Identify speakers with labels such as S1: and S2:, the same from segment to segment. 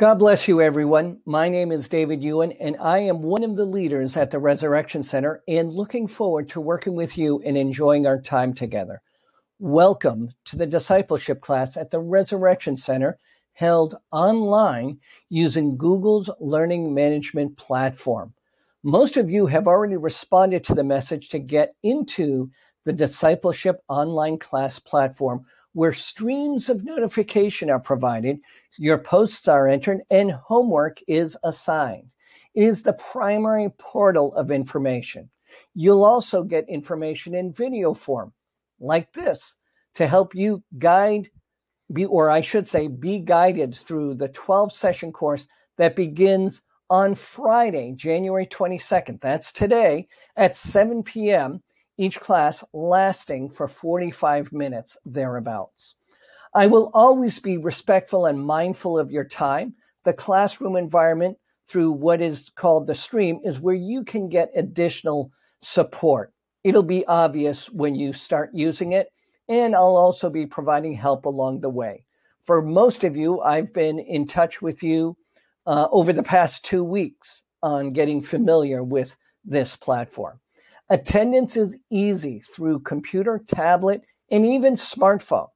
S1: God bless you, everyone. My name is David Ewen, and I am one of the leaders at the Resurrection Center and looking forward to working with you and enjoying our time together. Welcome to the discipleship class at the Resurrection Center held online using Google's learning management platform. Most of you have already responded to the message to get into the discipleship online class platform where streams of notification are provided, your posts are entered, and homework is assigned. It is the primary portal of information. You'll also get information in video form, like this, to help you guide, be, or I should say, be guided through the 12 session course that begins on Friday, January 22nd. That's today at 7 p.m each class lasting for 45 minutes thereabouts. I will always be respectful and mindful of your time. The classroom environment through what is called the stream is where you can get additional support. It'll be obvious when you start using it, and I'll also be providing help along the way. For most of you, I've been in touch with you uh, over the past two weeks on getting familiar with this platform. Attendance is easy through computer, tablet, and even smartphone.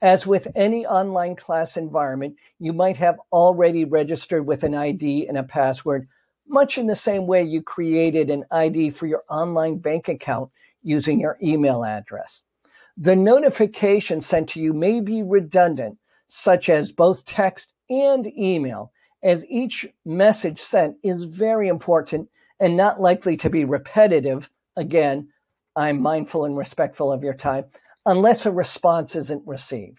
S1: As with any online class environment, you might have already registered with an ID and a password, much in the same way you created an ID for your online bank account using your email address. The notification sent to you may be redundant, such as both text and email, as each message sent is very important and not likely to be repetitive Again, I'm mindful and respectful of your time, unless a response isn't received.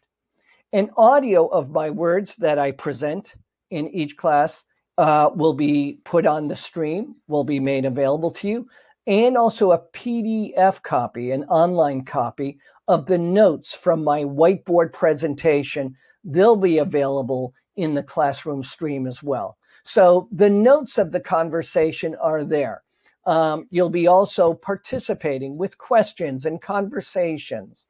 S1: An audio of my words that I present in each class uh, will be put on the stream, will be made available to you, and also a PDF copy, an online copy of the notes from my whiteboard presentation. They'll be available in the classroom stream as well. So the notes of the conversation are there. Um, you'll be also participating with questions and conversations.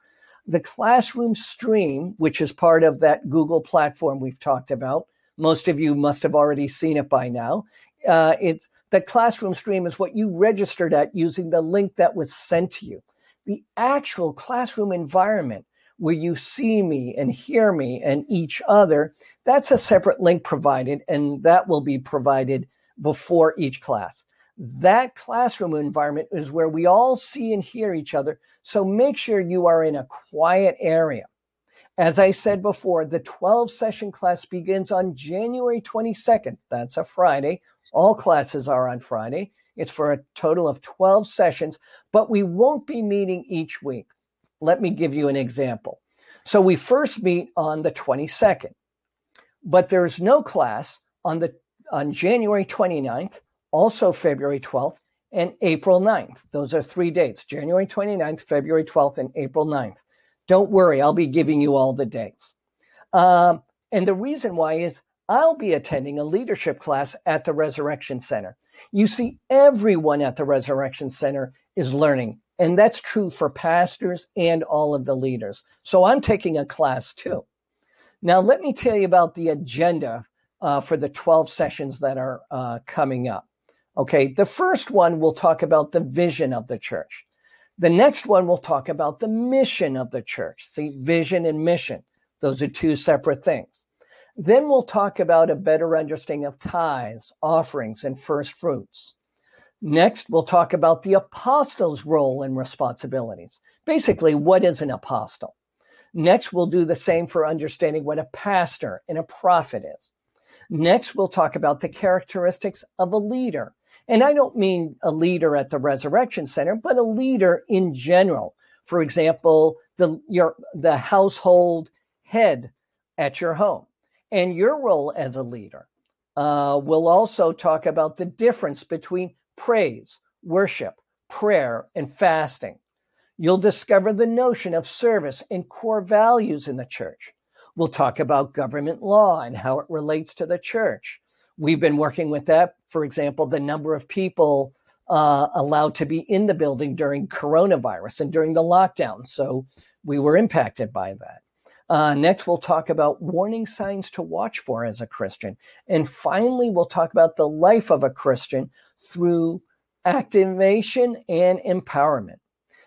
S1: The classroom stream, which is part of that Google platform we've talked about, most of you must have already seen it by now. Uh, it's the classroom stream is what you registered at using the link that was sent to you. The actual classroom environment where you see me and hear me and each other, that's a separate link provided, and that will be provided before each class. That classroom environment is where we all see and hear each other. So make sure you are in a quiet area. As I said before, the 12 session class begins on January 22nd. That's a Friday. All classes are on Friday. It's for a total of 12 sessions, but we won't be meeting each week. Let me give you an example. So we first meet on the 22nd, but there's no class on the on January 29th, also February 12th, and April 9th. Those are three dates January 29th, February 12th, and April 9th. Don't worry, I'll be giving you all the dates. Um, and the reason why is I'll be attending a leadership class at the Resurrection Center. You see, everyone at the Resurrection Center is learning, and that's true for pastors and all of the leaders. So I'm taking a class too. Now, let me tell you about the agenda uh, for the 12 sessions that are uh, coming up. Okay, the first one will talk about the vision of the church. The next one will talk about the mission of the church. See, vision and mission, those are two separate things. Then we'll talk about a better understanding of tithes, offerings, and first fruits. Next, we'll talk about the apostles' role and responsibilities. Basically, what is an apostle? Next, we'll do the same for understanding what a pastor and a prophet is. Next, we'll talk about the characteristics of a leader and I don't mean a leader at the Resurrection Center, but a leader in general. For example, the your the household head at your home, and your role as a leader. Uh, we'll also talk about the difference between praise, worship, prayer, and fasting. You'll discover the notion of service and core values in the church. We'll talk about government law and how it relates to the church. We've been working with that. For example, the number of people uh, allowed to be in the building during coronavirus and during the lockdown. So we were impacted by that. Uh, next, we'll talk about warning signs to watch for as a Christian. And finally, we'll talk about the life of a Christian through activation and empowerment.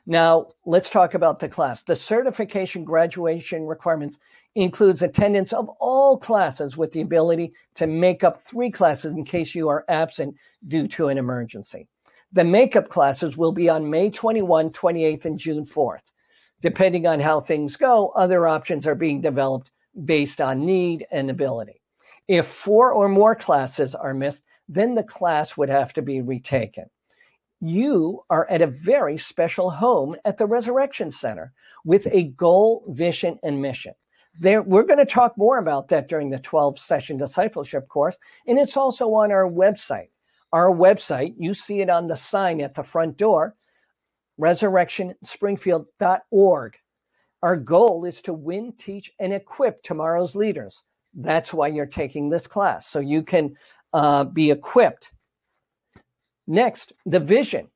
S1: Now, let's talk about the class. The certification graduation requirements includes attendance of all classes with the ability to make up three classes in case you are absent due to an emergency. The makeup classes will be on May 21, 28th, and June 4th. Depending on how things go, other options are being developed based on need and ability. If four or more classes are missed, then the class would have to be retaken. You are at a very special home at the Resurrection Center with a goal, vision, and mission. There, we're going to talk more about that during the 12 session discipleship course, and it's also on our website. Our website, you see it on the sign at the front door, resurrectionspringfield.org. Our goal is to win, teach, and equip tomorrow's leaders. That's why you're taking this class, so you can uh, be equipped. Next, the vision.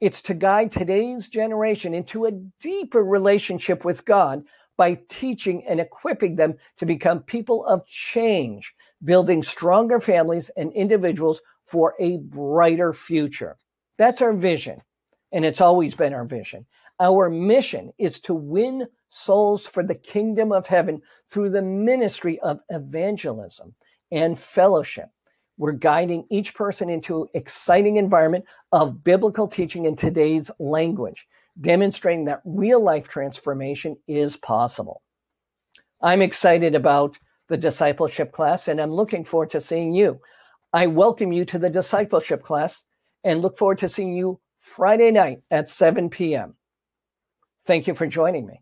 S1: It's to guide today's generation into a deeper relationship with God by teaching and equipping them to become people of change, building stronger families and individuals for a brighter future. That's our vision, and it's always been our vision. Our mission is to win souls for the kingdom of heaven through the ministry of evangelism and fellowship. We're guiding each person into exciting environment of biblical teaching in today's language demonstrating that real life transformation is possible. I'm excited about the discipleship class and I'm looking forward to seeing you. I welcome you to the discipleship class and look forward to seeing you Friday night at 7 p.m. Thank you for joining me.